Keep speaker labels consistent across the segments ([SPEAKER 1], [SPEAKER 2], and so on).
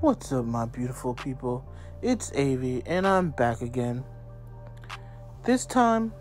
[SPEAKER 1] What's up, my beautiful people? It's Avy, and I'm back again. This time,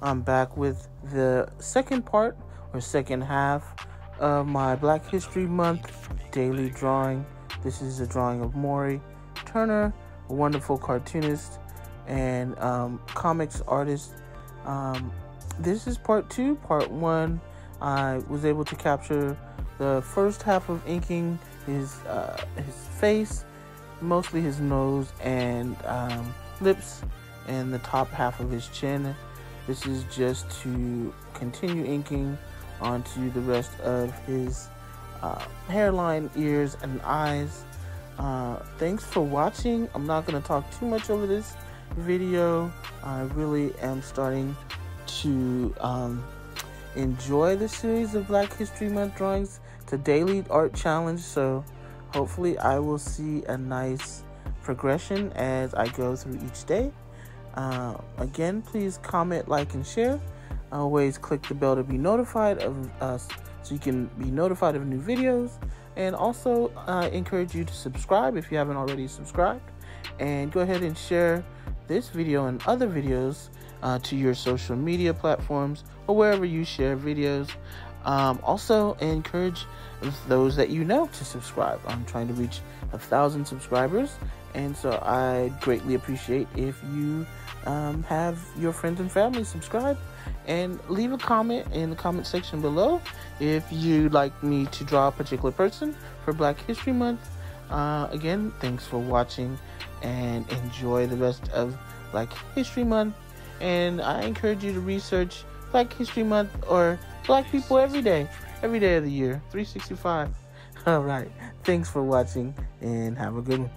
[SPEAKER 1] I'm back with the second part or second half of my Black History Month daily drawing. This is a drawing of Morrie Turner, a wonderful cartoonist and um, comics artist. Um, this is part two. Part one, I was able to capture the first half of inking his uh, his face, mostly his nose and um, lips, and the top half of his chin. This is just to continue inking onto the rest of his uh, hairline, ears, and eyes. Uh, thanks for watching. I'm not going to talk too much over this video. I really am starting to um, enjoy the series of Black History Month drawings. A daily art challenge, so hopefully I will see a nice progression as I go through each day. Uh, again, please comment, like, and share. Always click the bell to be notified of us so you can be notified of new videos. And also, uh, encourage you to subscribe if you haven't already subscribed. And go ahead and share this video and other videos uh, to your social media platforms or wherever you share videos. Um, also, encourage those that you know to subscribe. I'm trying to reach a thousand subscribers, and so I greatly appreciate if you um, have your friends and family subscribe and leave a comment in the comment section below if you'd like me to draw a particular person for Black History Month. Uh, again, thanks for watching and enjoy the rest of Black History Month. And I encourage you to research Black History Month or Black people every day, every day of the year, 365. All right. Thanks for watching and have a good one.